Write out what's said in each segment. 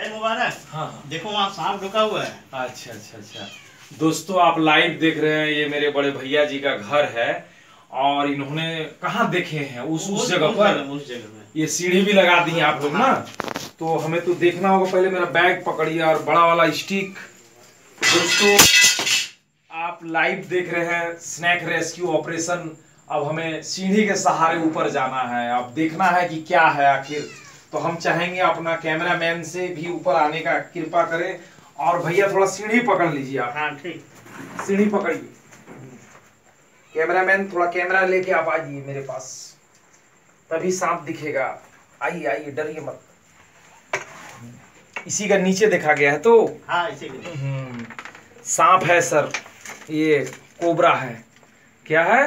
है मुबारक। हाँ हाँ। देखो वहाँ सांप ढुका हुआ है। अच्छा अच्छा अच्छा। दोस्तों आप लाइव देख रहे हैं ये मेरे बड़े भैया जी का घर है और इन्होंने कहाँ देखे हैं? उस उस जगह पर। उस जगह में। ये सीढ़ी भी लगा दी हैं आप लोग ना। तो हमें तो देखना होगा पहले मेरा बैग पकड़िए और बड़ा वाला स्टिक दोस्तों आप लाइव देख रहे हैं स्नैक रेस्क्यू ऑपरेशन अब हमें सीढ़ी के सहारे ऊपर जाना है। अब देखना है कि क्या है आखिर। तो हम चाहेंगे अपना कैमरामैन से भी ऊपर आने का कृपा करें। और भैया थोड़ा सीढ़ी पकड़ लीजिए आप। हाँ ठीक। सीढ़ी पकड़िए। कैमरामैन थोड़ा कैमरा लेके आप आइए मेरे पास। तभी सांप दिखेगा। आइए आइए डरिए मत। इसी का नीचे देखा गया है तो? हाँ इसीलिए हम्म, सांप है सर। ये कोबरा है। क्या है?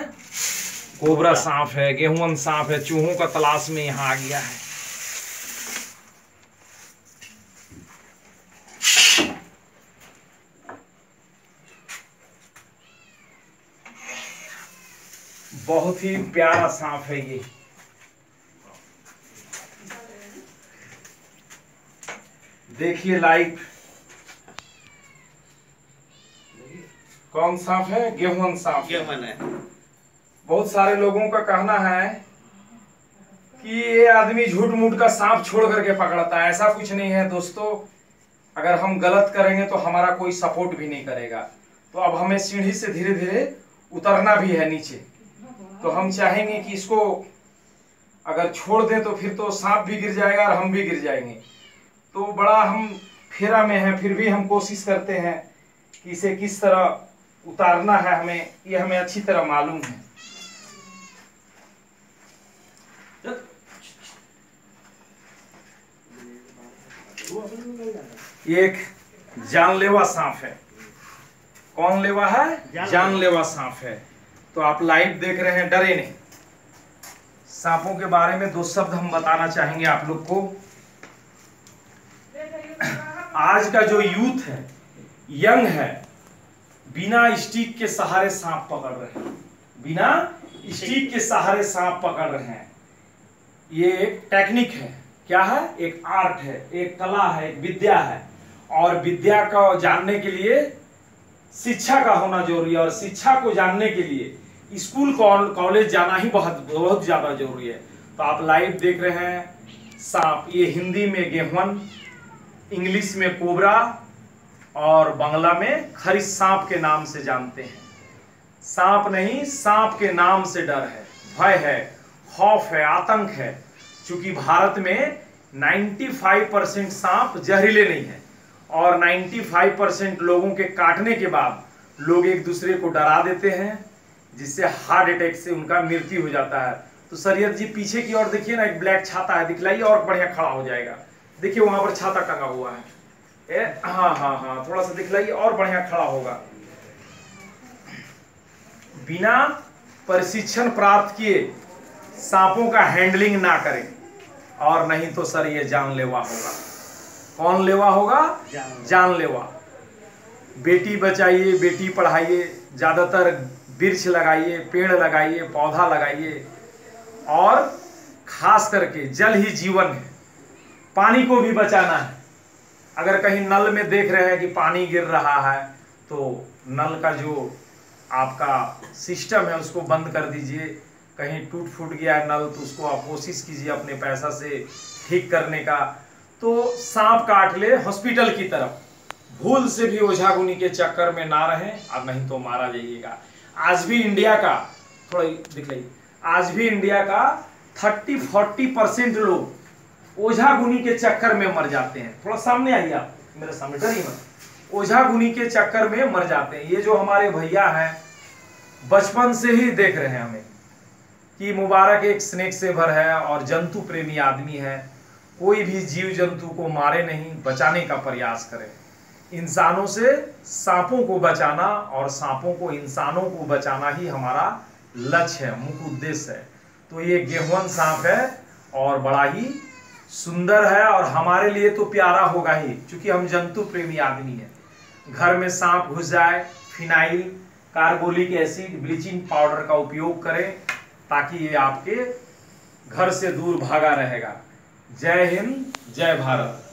कोबरा सांप है गेहूँ सांप है। चूहों का तलाश में यहाँ आ गया है। बहुत ही प्यारा सांप है ये। देखिए लाइव कौन सांप है? गेहूँ सांप है। मन है। बहुत सारे लोगों का कहना है कि ये आदमी झूठ मूठ का सांप छोड़ करके पकड़ता है। ऐसा कुछ नहीं है दोस्तों। अगर हम गलत करेंगे तो हमारा कोई सपोर्ट भी नहीं करेगा। तो अब हमें सीढ़ी से धीरे धीरे उतरना भी है नीचे। तो हम चाहेंगे कि इसको अगर छोड़ दें तो फिर तो सांप भी गिर जाएगा और हम भी गिर जाएँगे। तो बड़ा हम फेरा में है फिर भी हम कोशिश करते हैं कि इसे किस तरह उतारना है हमें ये हमें अच्छी तरह मालूम है। ये एक जानलेवा सांप है। कौन लेवा है? जानलेवा। जानलेवा सांप है। तो आप लाइव देख रहे हैं, डरे नहीं। सांपों के बारे में दो शब्द हम बताना चाहेंगे आप लोग को। आज का जो यूथ है यंग है, बिना स्टिक के सहारे सांप पकड़ रहे हैं। बिना स्टिक के सहारे सांप पकड़ रहे हैं। ये एक टेक्निक है। क्या है? एक आर्ट है, एक कला है, एक विद्या है। और विद्या को जानने के लिए, शिक्षा का होना ज़रूरी है। और शिक्षा को जानने के लिए स्कूल कॉलेज जाना ही बहुत बहुत ज़्यादा ज़रूरी है। तो आप लाइव देख रहे हैं सांप ये हिंदी में गेहूँ, इंग्लिश में कोबरा और बांग्ला में खरी सांप के नाम से जानते हैं। सांप नहीं, सांप के नाम से डर है, भय है, खौफ है, आतंक है। क्योंकि भारत में 95 परसेंट सांप जहरीले नहीं है और 95 परसेंट लोगों के काटने के बाद लोग एक दूसरे को डरा देते हैं। जिससे हार्ट अटैक से उनका मृत्यु हो जाता है। तो सरियत जी पीछे की ओर देखिए ना एक ब्लैक छाता है दिखलाइए और बढ़िया खड़ा हो जाएगा। देखिए वहाँ पर छाता टंगा हुआ है। ए, हाँ हाँ हाँ थोड़ा सा दिखलाइए और बढ़िया खड़ा होगा। बिना प्रशिक्षण प्राप्त किए सांपों का हैंडलिंग ना करें और नहीं तो सर ये जानलेवा होगा। कौन लेवा होगा? जान- जानलेवा। बेटी बचाइए बेटी पढ़ाइए ज़्यादातर वृक्ष लगाइए, पेड़ लगाइए, पौधा लगाइए और खास करके जल ही जीवन है। पानी को भी बचाना है। अगर कहीं नल में देख रहे हैं कि पानी गिर रहा है तो नल का जो आपका सिस्टम है, उसको बंद कर दीजिए। कहीं टूट फूट गया है नल तो उसको आप कोशिश कीजिए अपने पैसा से ठीक करने का। तो सांप काट ले हॉस्पिटल की तरफ़। भूल से भी ओझागुनी के चक्कर में ना रहें, और नहीं तो मारा जाइएगा। आज भी इंडिया का, थोड़ा दिखाइए आज भी इंडिया का थर्टी फोर्टी परसेंट लोग ओझा गुनी के चक्कर में मर जाते हैं। थोड़ा सामने आइए आप, मेरे सामने, डरिए मत। ओझागुनी के चक्कर में मर जाते हैं। ये जो हमारे भैया हैं, बचपन से ही देख रहे हैं हमें कि मुबारक एक स्नेक सेवर है और जंतु प्रेमी आदमी है। कोई भी जीव जंतु को मारे नहीं, बचाने का प्रयास करे। इंसानों से सांपों को बचाना और सांपों को इंसानों को बचाना ही हमारा लक्ष्य है, मुख्य उद्देश्य है। तो ये गेहूँ सांप है और बड़ा ही सुंदर है और हमारे लिए तो प्यारा होगा ही, क्योंकि हम जंतु प्रेमी आदमी है। घर में सांप घुस जाए, phenyl, carbolic acid, bleaching powder का उपयोग करें, ताकि ये आपके घर से दूर भागा रहेगा। जय हिंद, जय भारत।